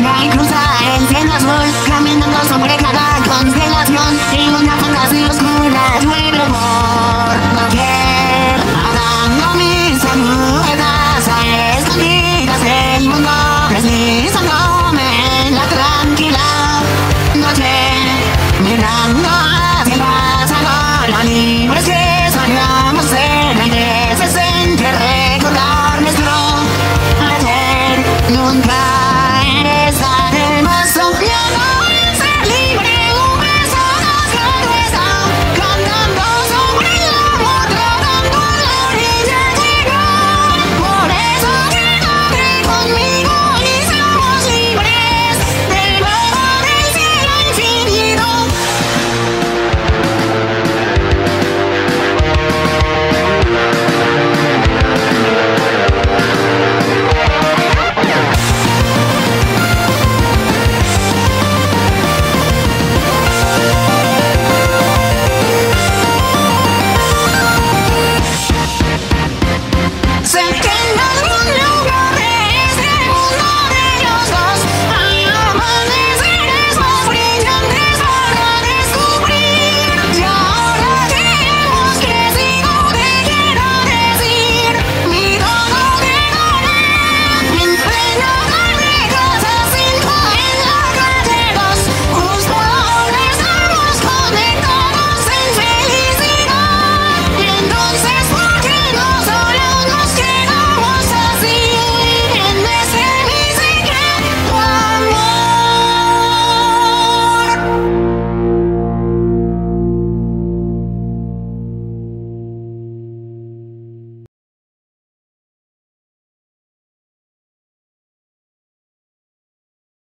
lleva y cruza el cielo azul, caminando sobre cada constelación. Y una fantasía oscura llueve por doquier, nadando mis agudas a escondidas el mundo, deslizándome en la tranquila. Noche, mirando hacia el pasado, la